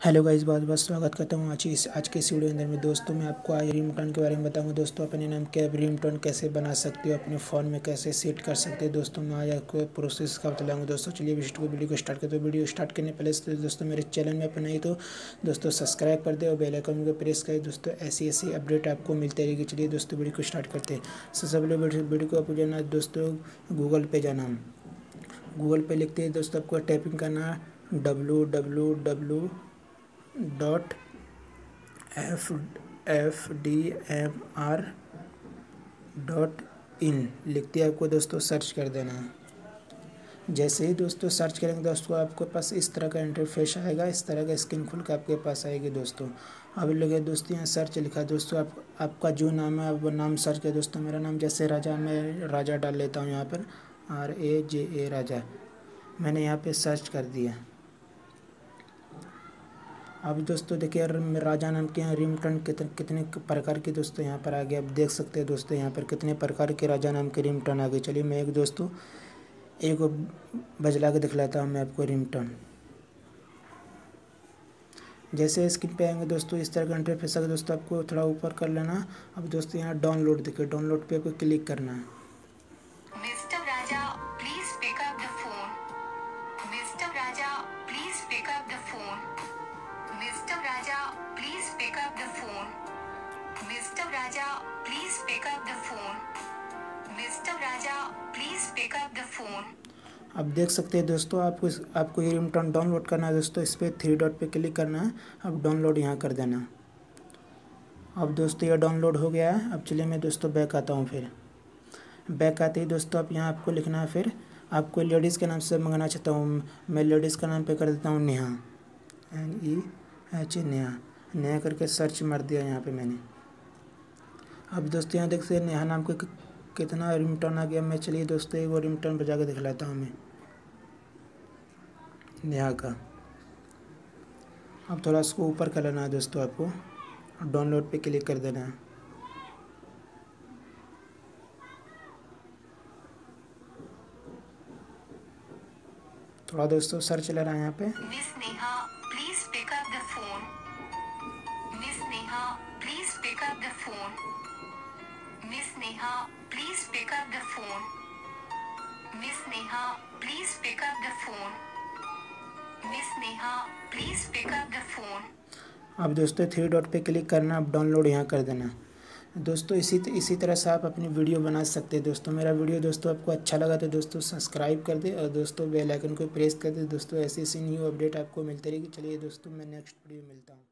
Hello guys, बहुत बहुत स्वागत करता हूँ आज इस आज के इस वीडियो अंदर में। दोस्तों, मैं आपको आज रिंग टोन के बारे में बताऊँगा। दोस्तों, अपने नाम के रिंग टोन कैसे बना सकते हो? अपने फ़ोन में कैसे सेट कर सकते हो? दोस्तों, मैं आज आपको प्रोसेस का बताऊँगा दोस्तों, चलिए वीडियो को स्टार्ट करते हो। वीडियो स्टार्ट करने पहले से दोस्तों, मेरे चैनल में अपना ही तो दोस्तों सब्सक्राइब कर दे और बेलाइकन को प्रेस करें। दोस्तों, ऐसी ऐसी अपडेट आपको मिलती रहेगी। चलिए दोस्तों, वीडियो को स्टार्ट करते हैं। सबसे पहले वीडियो को आपको जाना दोस्तों गूगल पे जाना। गूगल पे लिखते हैं दोस्तों, आपको टाइपिंग करना W W W dot F F D M R dot in लिखते आपको दोस्तों, सर्च कर देना है। जैसे ही दोस्तों सर्च करेंगे दोस्तों, आपके पास इस तरह का इंटरफेस आएगा, इस तरह का स्क्रीन खुल के आपके पास आएगी दोस्तों। अब लगे दोस्तों, यहाँ सर्च लिखा दोस्तों, आप, आपका जो नाम है, आप नाम सर्च किया दोस्तों, मेरा नाम जैसे राजा, मैं राजा डाल लेता हूँ यहाँ पर, आर ए जे ए राजा। मैंने यहाँ पे सर्च कर दिया। अब दोस्तों देखिए राजा नाम के यहाँ रिम टन कितने कितने प्रकार के दोस्तों यहाँ पर आ गए। अब देख सकते हैं दोस्तों यहाँ पर कितने प्रकार के राजा नाम के रिम टन आ गए। चलिए मैं एक दोस्तों, एक बजला के दिखलाता हूँ मैं आपको रिम टन जैसे स्क्रीन पे आएँगे दोस्तों, इस तरह का इंटरफेस आएगा दोस्तों आपको थोड़ा ऊपर कर लेना। अब दोस्तों यहाँ डाउनलोड देखिए डाउनलोड पे आपको क्लिक करना है। Pick up the phone. Mr. Raja, please pick up the phone. अब देख सकते हैं दोस्तों आपको आपको ये रिमटोन डाउनलोड करना है दोस्तों इस पर थ्री डॉट पे क्लिक करना है अब डाउनलोड यहाँ कर देना अब दोस्तों ये डाउनलोड हो गया है अब चलिए मैं दोस्तों बैक आता हूँ फिर बैक आते ही दोस्तों आप यहाँ आपको लिखना है फिर आपको लेडीज़ के नाम से मंगाना चाहता हूँ मैं लेडीज़ का नाम पे कर देता हूँ Neha N E H Neha नया करके सर्च मार दिया यहाँ पे मैंने अब दोस्तों यहाँ देख सकते नेहा नाम का कितना रिमटोन आ गया। मैं चलिए दोस्तों वो रिमटोन बजा के दिखलाता हूँ मैं। नेहा का। अब थोड़ा उसको ऊपर कर लेना है दोस्तों आपको। डाउनलोड पे क्लिक कर देना है। थोड़ा दोस्तों सर्च चला रहा है यहाँ पे। pick up the phone. Miss Neha, please pick up the phone. Miss Neha, please pick up the phone. Miss Neha, please pick up the phone. अब दोस्तों थ्री डॉट पे क्लिक करना अब डाउनलोड यहाँ कर देना दोस्तों इसी इसी तरह से आप अपनी वीडियो बना सकते हैं दोस्तों मेरा वीडियो दोस्तों आपको अच्छा लगा तो दोस्तों सब्सक्राइब कर दे और दोस्तों बेल आइकन को प्रेस कर दे दोस्तों ऐसी ऐसी न्यू अपडेट आपको मिलती रहेगी चलिए दोस्तों मैं नेक्स्ट वीडियो मिलता हूँ